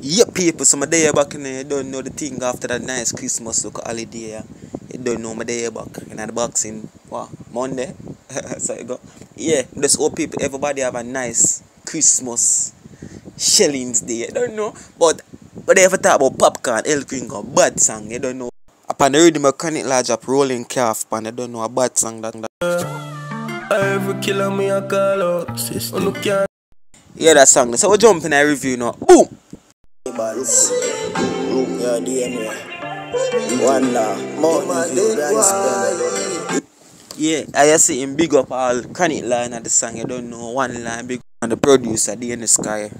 Yeah, people, so my day back in there, you don't know the thing after that nice Christmas look holiday. Yeah. You don't know my day back in the boxing. What? Monday? so you go. Yeah, just hope people, everybody have a nice Christmas shellings day. I don't know. But but they ever talk about Popcaan, El Gringo, bad song, you don't know. Upon the rhythm of chronic large up rolling calf pan, I don't know a bad song that, that. Every killer me a call out. Sister. Yeah, that song. So we jump in a review now. Boom! Balls, your DNA. More you. Yeah, I just see him big up all chronic line of the song. You don't know one line big and the producer, the the sky.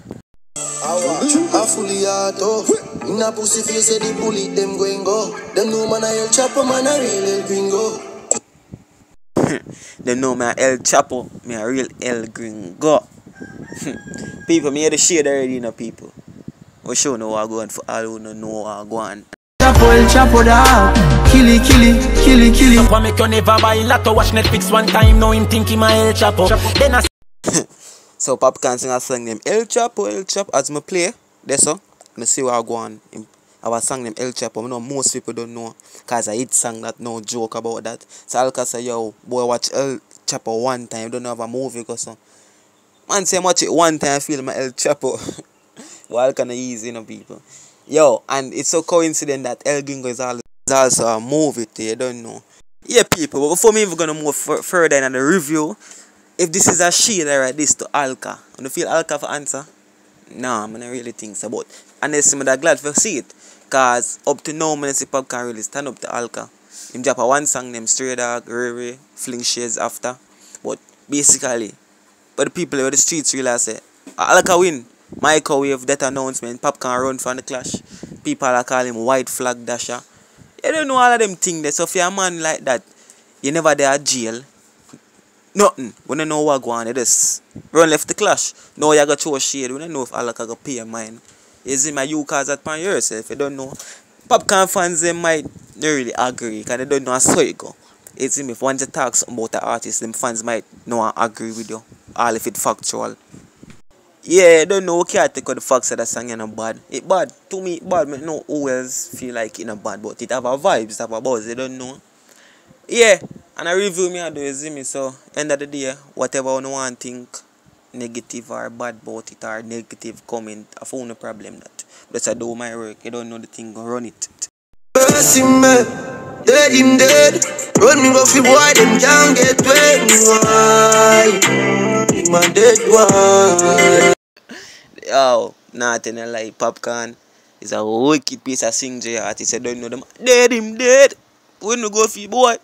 I fully hard off. In a pussy face, the bullet, them going go. Them know man, I El Chapo, man, I real El Gringo. Them know me a El Chapo, me a real El Gringo. people, me hear the shade already, you know, people. We sure know what I go on for all who don't know what I go on. Chapo, da Killy, killy, killy, killy Why make you never buy lotto Watch Netflix one time Now him think him a El Chapo Then I So Popcaan sing a song them El Chapo, El Chapo as me play, that's all. Me see what I go on. Him- Our song them El Chapo, I know most people don't know. Cause I hit song that no joke about that. So I'll say yo, boy watch El Chapo one time, don't have a movie cause so. Man say watch it one time, feel my El Chapo. well kinda easy, you know people. Yo, and it's so coincident that El Gringo is al- is also a movie too, you don't know. Yeah people, but before me even gonna move fur- further in the review, if this is a shade I this to Alka, and you feel Alka for answer? Nah, man, I really think so. But unless I'm glad for see it. Cause up to now, man, see Popcaan really stand up to Alka. Him drop a one song named Stray Dog, Riri, Fling Shades after. But basically, but the people over the streets realize say, Alka win. Microwave that announcement, Popcaan run from the clash. People are call him White Flag Dasher. You don't know all of them things there. So if you're a man like that, you never there at jail. Nothing. We don't know what go on. Just run left the clash. No, you got throw shade. We don't know if Allah can pay mind. Is it my you cause that pan yourself? You don't know. Popcaan fans they might not really agree because they don't know how it go. It's if once you talk about the artist, them fans might not agree with you. All if it factual. Yeah, I don't know. Okay, I take out the facts that the song is not bad. It bad. To me, it bad. Me no always feel like it not bad, but it have a vibes, it have a buzz. You don't know. Yeah, and I review me I do see me. So end of the day, whatever you want think negative or bad about it or negative comment, I found no problem that. But I do my work. You don't know the thing, run it. Dead him dead. Run me go fi boy, them can't get away. Why? A dead one. yo, nothing like popcorn. It's a wicked piece of sing Jay artist. I don't know them. Dead him, dead. When we go for boy.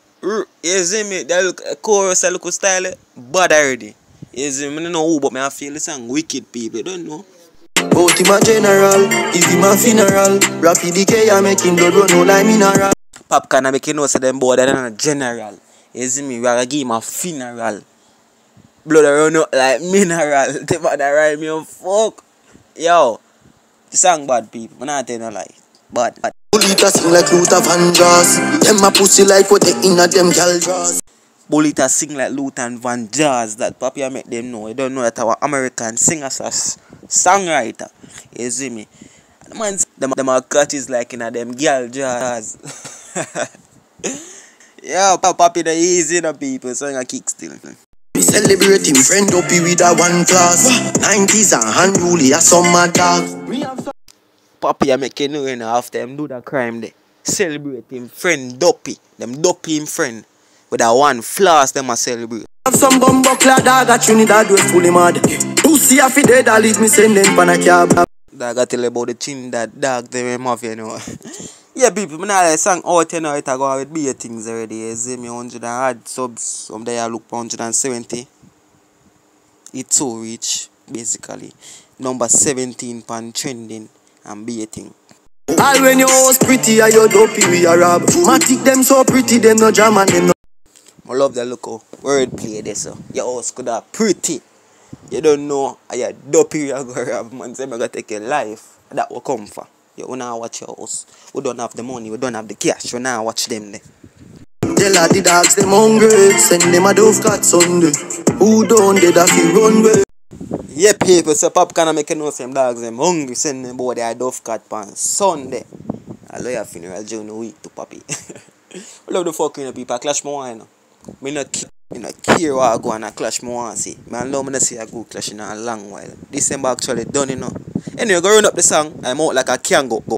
You see me? That look, chorus, that look style. Bad already. You see me? I don't know who, but me I feel the song. Wicked people. I don't know. Bout him a general, if him a funeral Rapid decay a make him blood run out like mineral Popcorn a make you know say them boy than a general You see me, we a give him a funeral Blood a run out like mineral Them a da rhyme you fuck Yo. The song bad people. I'm not telling no lie. Bad. bad. Bullet a sing like Luther Vandross. Them a pussy like what they inna them gal draws. Bolita sing like Luther Van Jazz that Papi make them know. You don't know that our American singers as songwriter. You see me? The man them them are catches like in a them girl jazz. yeah, Pa- Papi the easy no people, so I kick still. Celebrate him friend up with a one class. 90s and unruly a summer dog. Papi I make you you know after him do that crime there. Celebrate him friend Duppy. Them Duppy him friend. With that one floss them a celebrate. Have some bumbo clad dog at Trinidad we fully mad. Pussy a fi dead, I leave me send them pan a cab. that I tell about the chin that dog them have, you know. yeah, people, not like song out you know, it a go with be things already. You see me 100 and odd subs, some day I look for 170. It's too rich, basically. Number 17 pan trending and be a thing. All when your house pretty, and your dopey we a rob. Matic them so pretty, them no jam and them no. I love the look of wordplay there, so. Your house could have pretty. You don't know, are you dopey you go rob, man. Say, I'm gonna take your life. That will come for. You wanna watch your house. We don't have the money, we don't have the cash. We now watch them there. Tell her the dogs them hungry, send them a dove cat Sunday. Who don't get a fi run way? Yeah, people, so Popcaan make you know some dogs them hungry. Send me boy there Duff Cat on Sunday. I love your funeral during the week to papi. I love the fucking people. I clash my wine. Me not me not care what I go and I clash wine see. Man, love me see I go clash in a long while. December actually done you know. Anyway, go run up the song. I'm out like a can go. go.